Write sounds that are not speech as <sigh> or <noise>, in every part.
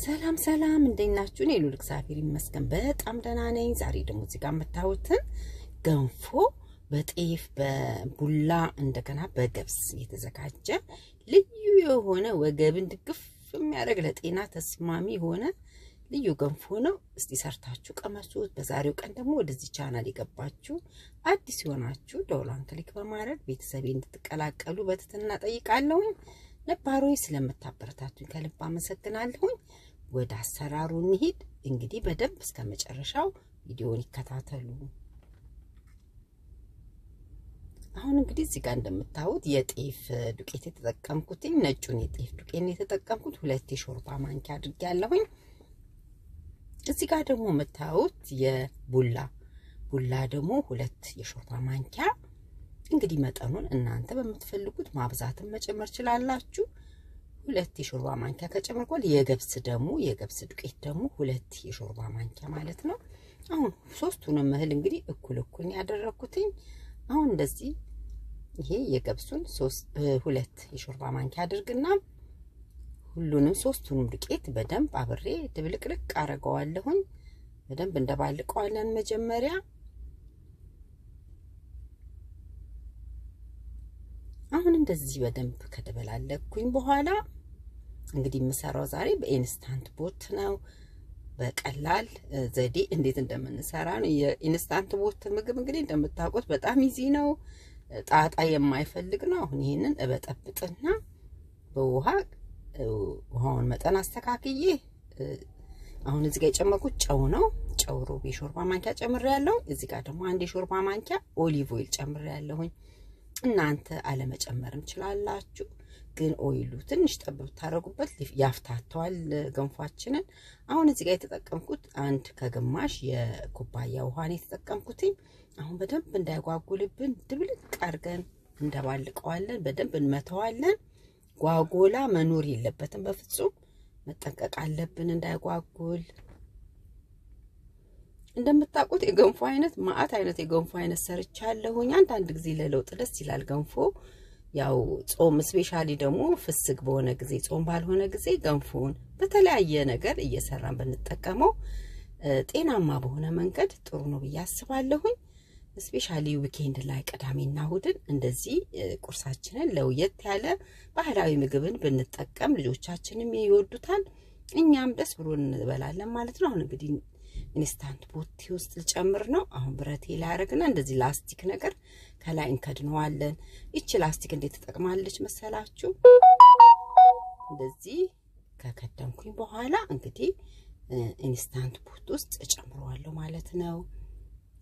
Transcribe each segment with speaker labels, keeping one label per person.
Speaker 1: ሰላም ሰላም፣ እንዴት ናችሁ? እኔ ሁሉ እግዚአብሔር ይመስገን በጣም ደህና ነኝ። ዛሬ ደግሞ እዚህ ጋር የምታዩትን ገንፎ በጤፍ በቡላ እንደገና በገብስ የተዘጋጀ ልዩ የሆነ ወገብን ድግፍ የሚያደርግ ለጤና ተስማሚ የሆነ ልዩ ገንፎ ነው። እስቲ ሰርታችሁ ቀመሱት። በዛሬው ቀን ደግሞ ወደዚህ ቻናል የገባችሁ አዲስ የሆናችሁ ደወሏን click በማድረግ ቤተሰቤ እንድትቀላቀሉ በትህትና እጠይቃለሁኝ። ነባሮች ስለምታበረታቱኝ ከልብ አመሰግናለሁኝ። ወደ አሰራሩ እንሂድ። እንግዲህ በደንብ እስከ መጨረሻው ቪዲዮውን ይከታተሉ። አሁን እንግዲህ እዚህ ጋር እንደምታዩት የጤፍ ዱቄት የተጠቀምኩትኝ ነጩን የጤፍ ዱቄት የተጠቀምኩት። ሁለት የሾርባ ማንኪያ አድርጌያለሁኝ። እዚህ ጋር ደግሞ የምታዩት የቡላ ቡላ ደግሞ ሁለት የሾርባ ማንኪያ እንግዲህ መጠኑን እናንተ በምትፈልጉት ማብዛትን መጨመር ችላላችሁ። ሁለት የሾርባ ማንኪያ ከጨመርኳል። የገብስ ደግሞ የገብስ ዱቄት ደግሞ ሁለት የሾርባ ማንኪያ ማለት ነው። አሁን ሶስቱንም እህል እንግዲህ እኩል እኩል ያደረኩትኝ አሁን እንደዚህ ይሄ የገብሱን ሁለት የሾርባ ማንኪያ አድርግና ሁሉንም ሶስቱንም ዱቄት በደንብ አብሬ ድብልቅልቅ አረገዋለሁኝ። በደንብ እንደባልቀዋለን መጀመሪያ አሁን እንደዚህ በደንብ ከደበላለኩኝ በኋላ እንግዲህ የምሰራው ዛሬ በ Instant Pot ነው። በቀላል ዘዴ እንዴት እንደምንሰራ ነው። የ Instant Pot ምግብ እንግዲህ እንደምታውቁት በጣም easy ነው፣ ጣጣ የማይፈልግ ነው። አሁን ይህንን እበጠብጥና በውሃ ውሃውን መጠን አስተካክዬ አሁን እዚህ ጋር የጨመርኩት ጨው ነው። ጨው ሩብ የሾርባ ማንኪያ ጨምሬ ያለሁ። እዚህ ጋር ደግሞ አንድ የሾርባ ማንኪያ olive oil ጨምሬ ያለሁኝ። እናንተ አለመጨመርም ችላላችሁ፣ ግን oil ኡ ትንሽ ጠብ ብታደርጉበት ያፍታተዋል ገንፏችንን። አሁን እዚህ ጋር የተጠቀምኩት አንድ ከግማሽ የኩባያ ውሃን የተጠቀምኩትኝ። አሁን በደንብ እንዳይጓጉልብን ድብልቅ አድርገን እንደባልቀዋለን፣ በደንብ እንመታዋለን። ጓጎላ መኖር የለበትም በፍጹም መጠንቀቅ አለብን እንዳይጓጉል። እንደምታውቁት የገንፎ አይነት መአት አይነት የገንፎ አይነት ሰርቻለሁኝ። አንዳንድ ጊዜ ለለውጥ ደስ ይላል ገንፎ። ያው ጾም specially ደግሞ ፍስክ በሆነ ጊዜ ጾም ባልሆነ ጊዜ ገንፎን በተለያየ ነገር እየሰራን ብንጠቀመው ጤናማ በሆነ መንገድ ጥሩ ነው ብዬ አስባለሁኝ። specially weekend ላይ ቅዳሜና እሁድን እንደዚህ ቁርሳችንን ለየት ያለ ባህላዊ ምግብን ብንጠቀም ልጆቻችንም ይወዱታል፣ እኛም ደስ ብሎን እንበላለን ማለት ነው። አሁን እንግዲህ Instant Pot ኤ ውስጥ ልጨምር ነው። አሁን ብረቴ ላይ አደርግና እንደዚህ ላስቲክ ነገር ከላይ እንከድነዋለን። ይቺ ላስቲክ እንዴት ትጠቅማለች መሰላችሁ? እንደዚህ ከከደንኩኝ በኋላ እንግዲህ Instant Pot ውስጥ እጨምረዋለሁ ማለት ነው።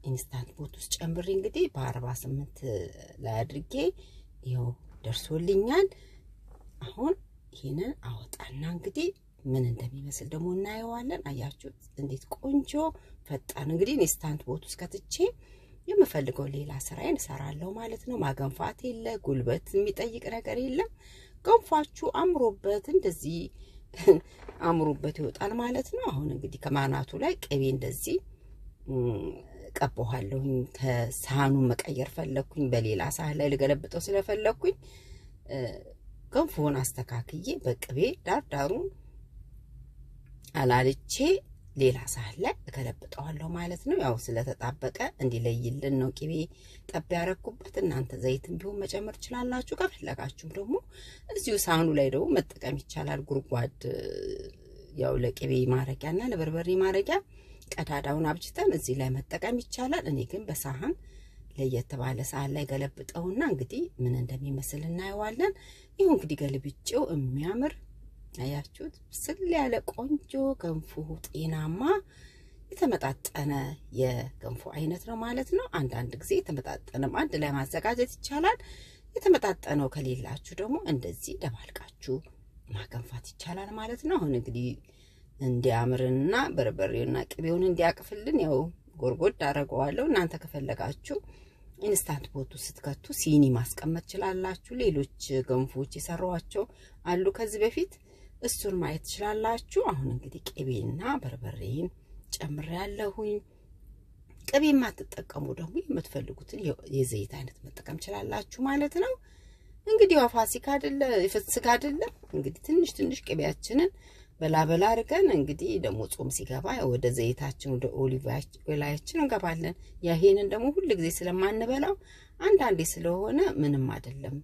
Speaker 1: Instant Pot ውስጥ ጨምሬ እንግዲህ በአርባ ስምንት ላይ አድርጌ ይኸው ደርሶልኛል። አሁን ይህንን አወጣና እንግዲህ ምን እንደሚመስል ደግሞ እናየዋለን። አያችሁት እንዴት ቆንጆ ፈጣን። እንግዲህ Instant Pot ውስጥ የምፈልገው ሌላ ስራዬን እሰራለሁ ማለት ነው። ማገንፋት የለ ጉልበት የሚጠይቅ ነገር የለም። ገንፏችሁ አምሮበት እንደዚህ <laughs> አምሮበት ይወጣል ማለት ነው። አሁን እንግዲህ ከአናቱ ላይ ቅቤ እንደዚህ እቀባዋለሁኝ። ከሳህኑን መቀየር ፈለግኩኝ። በሌላ ሳህን ላይ ልገለብጠው ስለፈለግኩኝ ገንፎን አስተካክዬ በቅቤ ዳር ዳሩን አላልቼ ሌላ ሳህን ላይ እገለብጠዋለሁ ማለት ነው። ያው ስለተጣበቀ እንዲለይልን ነው ቅቤ ጠብ ያረኩበት። እናንተ ዘይትም ቢሆን መጨመር ትችላላችሁ። ከፈለጋችሁም ደግሞ እዚሁ ሳህኑ ላይ ደግሞ መጠቀም ይቻላል። ጉድጓድ ያው ለቅቤ ማረጊያ እና ለበርበሬ ማረጊያ ቀዳዳውን አብጅተን እዚህ ላይ መጠቀም ይቻላል። እኔ ግን በሳህን ለየት ባለ ሳህን ላይ ገለብጠውና እንግዲህ ምን እንደሚመስል እናየዋለን። ይሁ እንግዲህ ገልብጬው የሚያምር አያችሁት፣ ስል ያለ ቆንጆ ገንፎ ጤናማ የተመጣጠነ የገንፎ አይነት ነው ማለት ነው። አንዳንድ ጊዜ የተመጣጠነም አንድ ላይ ማዘጋጀት ይቻላል። የተመጣጠነው ከሌላችሁ ደግሞ እንደዚህ ደባልቃችሁ ማገንፋት ይቻላል ማለት ነው። አሁን እንግዲህ እንዲያምርና በርበሬውና ቅቤውን እንዲያቅፍልን ያው ጎርጎድ አደርገዋለሁ። እናንተ ከፈለጋችሁ Instant Pot ኡ ስትከቱ ሲኒ ማስቀመጥ ትችላላችሁ። ሌሎች ገንፎች የሰራኋቸው አሉ ከዚህ በፊት እሱን ማየት ትችላላችሁ። አሁን እንግዲህ ቅቤና በርበሬን ጨምሬያለሁኝ። ቅቤ የማትጠቀሙ ደግሞ የምትፈልጉትን የዘይት አይነት መጠቀም ትችላላችሁ ማለት ነው። እንግዲህ ፋሲካ አይደለ ፍስክ አይደለም እንግዲህ ትንሽ ትንሽ ቅቤያችንን በላ በላ አድርገን እንግዲህ ደግሞ ጾም ሲገባ ወደ ዘይታችን ወደ olive እንገባለን። ይሄንን ደግሞ ሁል ጊዜ ስለማንበላው አንዳንዴ ስለሆነ ምንም አይደለም።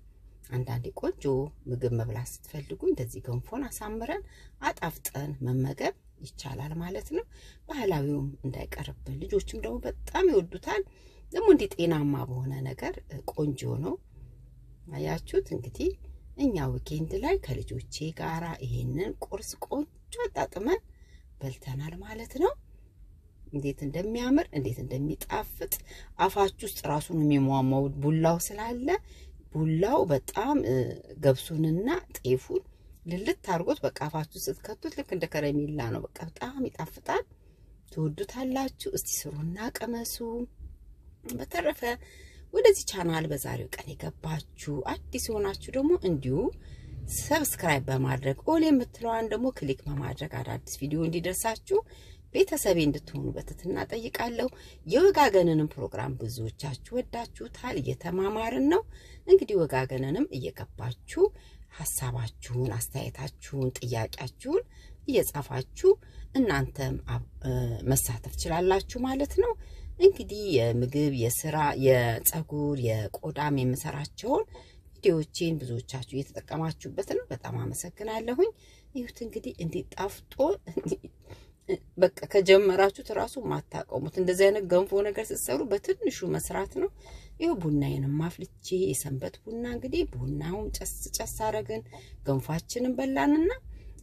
Speaker 1: አንዳንዴ ቆንጆ ምግብ መብላት ስትፈልጉ እንደዚህ ገንፎን አሳምረን አጣፍጠን መመገብ ይቻላል ማለት ነው። ባህላዊውም እንዳይቀርብን ልጆችም ደግሞ በጣም ይወዱታል። ደግሞ እንዲህ ጤናማ በሆነ ነገር ቆንጆ ነው። አያችሁት እንግዲህ እኛ weekend ላይ ከልጆቼ ጋራ ይሄንን ቁርስ ቆንጆ አጣጥመን በልተናል ማለት ነው። እንዴት እንደሚያምር እንዴት እንደሚጣፍጥ አፋችሁ ውስጥ ራሱን የሚሟሟው ቡላው ስላለ ቡላው በጣም ገብሱንና ጤፉን ልልት አድርጎት በቃ አፋችሁ ስትከቱት ልክ እንደ ከረሜላ ነው። በቃ በጣም ይጣፍጣል። ትወዱታላችሁ። እስቲ ስሩና ቀመሱ። በተረፈ ወደዚህ ቻናል በዛሬው ቀን የገባችሁ አዲስ የሆናችሁ ደግሞ እንዲሁ subscribe በማድረግ all የምትለዋን ደግሞ click በማድረግ አዳዲስ ቪዲዮ እንዲደርሳችሁ ቤተሰቤ እንድትሆኑ በትህትና እጠይቃለሁ። የወጋገንንም ፕሮግራም ብዙዎቻችሁ ወዳችሁታል፣ እየተማማርን ነው። እንግዲህ ወጋገንንም እየገባችሁ ሀሳባችሁን፣ አስተያየታችሁን፣ ጥያቄያችሁን እየጻፋችሁ እናንተም መሳተፍ ችላላችሁ ማለት ነው። እንግዲህ የምግብ፣ የስራ፣ የጸጉር፣ የቆዳም የምሰራቸውን ቪዲዮዎቼን ብዙዎቻችሁ እየተጠቀማችሁበት ነው። በጣም አመሰግናለሁኝ። ይሁት እንግዲህ እንዴት ጣፍጦ በቃ ከጀመራችሁት እራሱ ማታቆሙት እንደዚህ አይነት ገንፎ ነገር ስትሰሩ በትንሹ መስራት ነው። ይኸው ቡናዬንም አፍልቼ የሰንበት ቡና እንግዲህ ቡናውን ጨስ ጨስ አረግን ገንፏችንን በላንና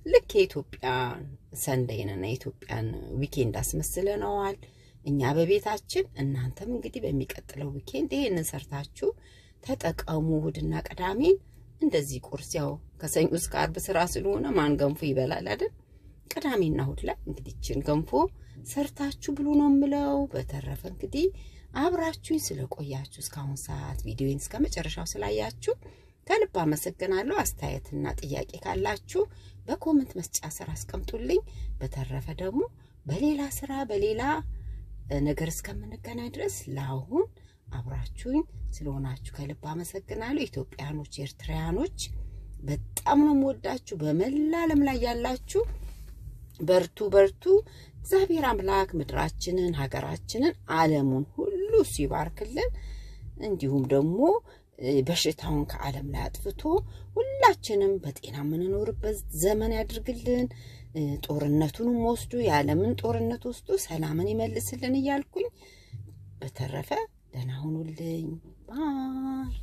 Speaker 1: ልክ የኢትዮጵያን Sunday ንና የኢትዮጵያን weekend አስመስለነዋል እኛ በቤታችን። እናንተም እንግዲህ በሚቀጥለው weekend ይሄንን ሰርታችሁ ተጠቀሙ። እሑድና ቅዳሜን እንደዚህ ቁርስ ያው ከሰኞ እስከ ዓርብ ስራ ስለሆነ ማን ገንፎ ይበላል አይደል? ቅዳሜና እሑድ ላይ እንግዲህ ችን ገንፎ ሰርታችሁ ብሉ ነው የምለው። በተረፈ እንግዲህ አብራችሁኝ ስለቆያችሁ እስካሁን ሰዓት ቪዲዮን እስከ መጨረሻው ስላያችሁ ከልብ አመሰግናለሁ። አስተያየትና ጥያቄ ካላችሁ በ comment መስጫው ስር አስቀምጡልኝ። በተረፈ ደግሞ በሌላ ስራ በሌላ ነገር እስከምንገናኝ ድረስ ለአሁን አብራችሁኝ ስለሆናችሁ ከልብ አመሰግናለሁ። ኢትዮጵያኖች፣ ኤርትራያኖች በጣም ነው የምወዳችሁ። በመላ ዓለም ላይ ያላችሁ በርቱ በርቱ። እግዚአብሔር አምላክ ምድራችንን፣ ሀገራችንን፣ ዓለሙን ሁሉ እሱ ይባርክልን። እንዲሁም ደግሞ በሽታውን ከዓለም ላይ አጥፍቶ ሁላችንም በጤና የምንኖርበት ዘመን ያድርግልን። ጦርነቱንም ወስዶ የዓለምን ጦርነት ወስዶ ሰላምን ይመልስልን እያልኩኝ በተረፈ ደህና ሁኑልኝ ባይ